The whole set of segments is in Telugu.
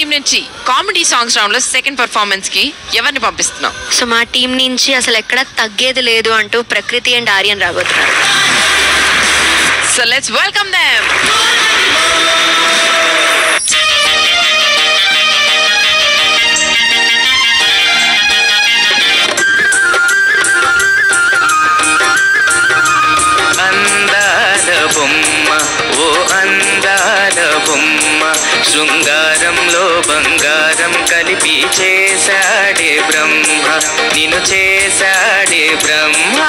టీం నుంచి కామెడీ సాంగ్స్ రౌండ్లో సెకండ్ పర్ఫార్మెన్స్కి ఎవరిని పంపిస్తున్నాం సో మా టీం నుంచి అసలు ఎక్కడ తగ్గేది లేదు అంటూ ప్రకృతి అండ్ ఆర్యన్ రాబోతున్నారు. సో లెట్స్ వెల్కమ్ దెమ్ శృంగారంలో బంగారం కలిపి చేశాడే బ్రహ్మ. నిన్ను చేశాడే బ్రహ్మ.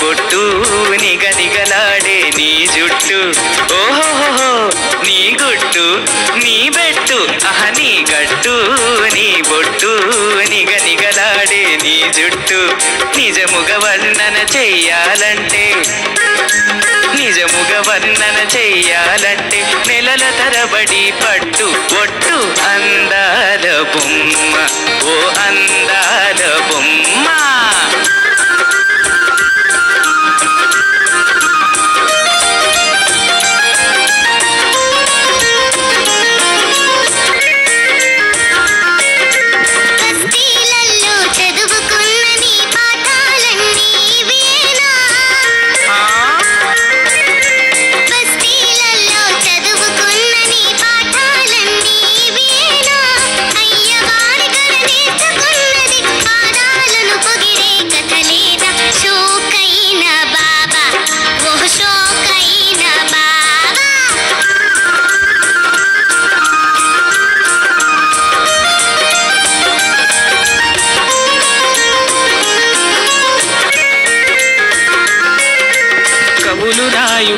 బొట్టు నిగనిగలాడే నీ జుట్టు. ఓహోహో నీ గుట్టు నీ బెట్టు అహ నీ గట్టు నీ బొట్టు నిగనిగలాడే నీ జుట్టు. నిజముగ వర్ణన చెయ్యాలంటే నిజముగ వర్ణన చెయ్యాలంటే నెలల తరబడి పట్టు ఒట్టు అందాల బొమ్మ. ఓ అందా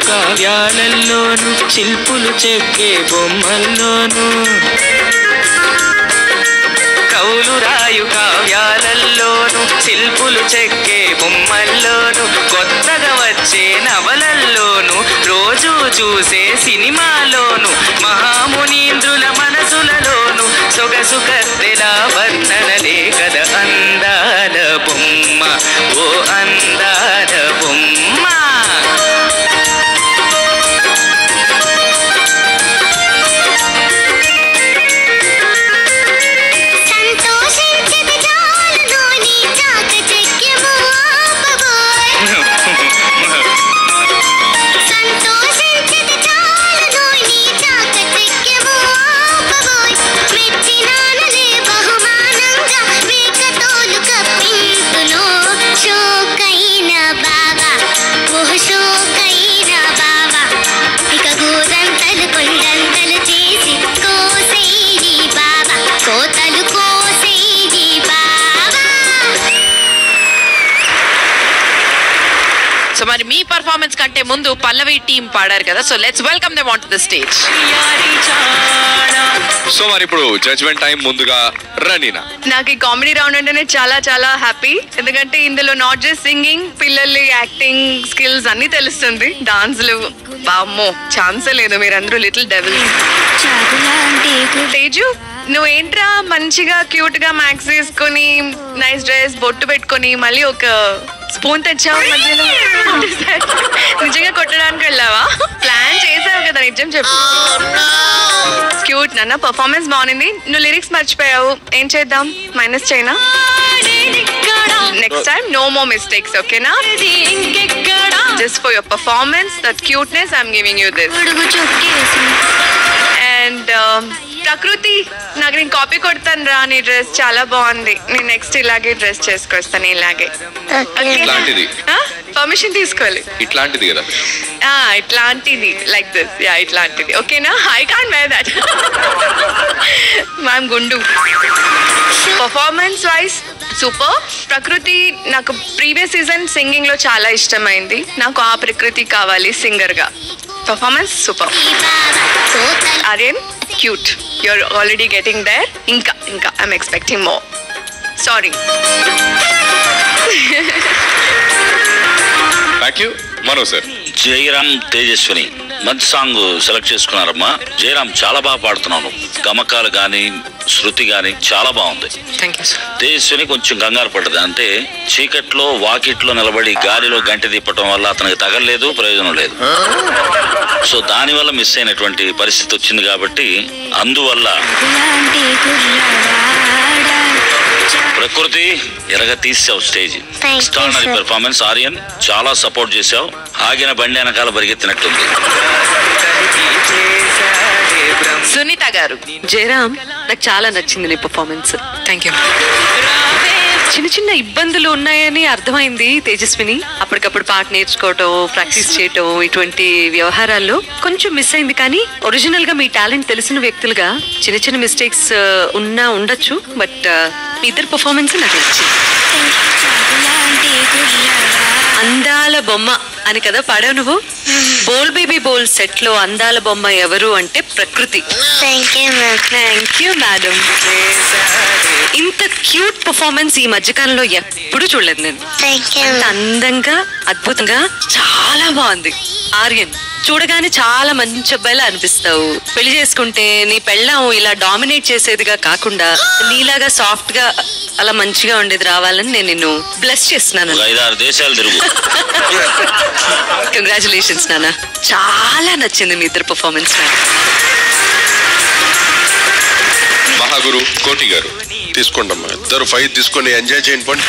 కావ్యాలల్లోను శిల్పులు చెక్కే బొమ్మల్లోను. కవులు రాయు కావ్యాలల్లోను శిల్పులు చెక్కే బొమ్మల్లోను. కొత్తగా వచ్చే నవలల్లోను రోజు చూసే సినిమాలోను మహామునీంద్రుల మనసులలోను. సొగసు కత్తెలా వర్ణనలే కద అందా. పర్ఫార్మెన్స్ కంటే ముందు పల్లవి టీం పాడారు కదా. So let's welcome them on to the stage so మరి ఇప్పుడు జడ్జ్మెంట్ టైం ముందుగా రనీనా. నాకు ఈ కామెడీ రౌండ్ అంటేనే చాలా చాలా హ్యాపీ ఎందుకంటే ఇందులో నాట్ జస్ట్ సింగింగ్ పిల్లల్ని యాక్టింగ్ స్కిల్స్ అన్ని తెలుస్తుంది. డాన్స్లు బామ్మో ఛాన్సే లేదు. మీరందరూ లిటిల్ డెవిల్స్ తేజు నువ్వేంట్రా మంచిగా క్యూట్గా మ్యాక్స్ వేసుకొని నైస్ డ్రెస్ బొట్టు పెట్టుకొని మళ్ళీ ఒక స్పూన్ తెచ్చావు మధ్యలో? వెళ్ళావా? ప్లాన్ చేసావు కదా నిజం చెప్పు. క్యూట్ నాన్న పర్ఫార్మెన్స్ బాగుంది. నువ్వు లిరిక్స్ మర్చిపోయావు. ఏం చేద్దాం? మైనస్ చేయనా? Next time no more mistakes ఓకేనా just for your performance that cuteness I'm giving you this and Prakruthi నాకు నేను కాపీ కొడతాను రా నీ డ్రెస్ చాలా బాగుంది. నేను నెక్స్ట్ ఇలాగే డ్రెస్ చేసుకొస్తాను ఇలాగే. ఇట్లాంటిది. పర్మిషన్ తీసుకోవాలి. ఇట్లాంటిది కదా. ఆ, ఇట్లాంటిది. లైక్ దిస్ యా ఇట్లాంటిది. ఓకేనా I can wear that ma'am గుండు. పర్ఫార్మెన్స్ వైజ్ సూపర్ ప్రకృతి నాకు ప్రీవియస్ సీజన్ సింగింగ్లో చాలా ఇష్టమైంది. నాకు ఆ ప్రకృతి కావాలి సింగర్గా. Performance super Aryan cute you're already getting there ఇంకా ఇంకా I'm expecting more sorry thank you Mano sir Jayaram Tejaswini. మంచి సాంగ్ సెలెక్ట్ చేసుకున్నారమ్మా. జయరామ్ చాలా బాగా పాడుతున్నాను. గమకాలు గాని శృతి గాని చాలా బాగుంది. తేజస్విని కొంచెం కంగారు పడ్డది. అంటే చీకట్లో వాకిట్లో నిలబడి గాలిలో గంటి తిప్పటం వల్ల అతనికి తగలేదు ప్రయోజనం లేదు. సో దానివల్ల మిస్ అయినటువంటి పరిస్థితి వచ్చింది కాబట్టి అందువల్ల ప్రకృతి ఎరగ తీసావు స్టేజ్. Sir. పెర్ఫార్మెన్స్ ఆర్యన్. చాలా సపోర్ట్ చేశావు ఆగిన బండి వెనకాల పరిగెత్తినట్టుంది. సునీత గారు జయరామ్ నాకు చాలా నచ్చింది నీ పర్ఫార్మెన్స్ థ్యాంక్ యూ చిన్న చిన్న ఇబ్బందులు ఉన్నాయని అర్థమైంది తేజస్విని. అప్పటికప్పుడు పాట నేర్చుకోవటం ప్రాక్టీస్ చేయటం ఇటువంటి వ్యవహారాల్లో కొంచెం మిస్ అయింది. కానీ ఒరిజినల్గా మీ టాలెంట్ తెలిసిన వ్యక్తులుగా చిన్న చిన్న మిస్టేక్స్ ఉన్నా ఉండొచ్చు. బట్ మీ ఇద్దరు పర్ఫార్మెన్స్ నాకు నచ్చింది. అందాల బొమ్మ. అని కదా పాడావు నువ్వు? బోల్ బేబీ బోల్ సెట్లో అందాల బొమ్మ ఎవరు అంటే ప్రకృతి. థ్యాంక్ యూ మేడం ఇంత క్యూట్ పర్ఫార్మెన్స్ ఈ మధ్యకాలంలో ఎప్పుడు చూడలేదు నేను. అందంగా అద్భుతంగా చాలా బాగుంది. ఆర్యన్. చూడగానే చాలా మంచి అబ్బాయిలా అనిపిస్తావు. పెళ్ళి చేసుకుంటే నీ పెళ్ళాం ఇలా డామినేట్ చేసేదిగా కాకుండా నీలాగా సాఫ్ట్గా అలా మంచిగా ఉండేది రావాలని నేను నిన్ను బ్లెస్ చేస్తున్నాను. ఒక ఐదారు దేశాలు తిరుగు. కంగ్రాచులేషన్స్ నాన్న. చాలా నచ్చింది మీ ఇద్దరు పర్ఫార్మెన్స్ మహాగురు కోటి గారు తీసుకోండి అమ్మా ఇద్దరు ఫైవ్ తీసుకొని ఎంజాయ్ చేయండి పండి.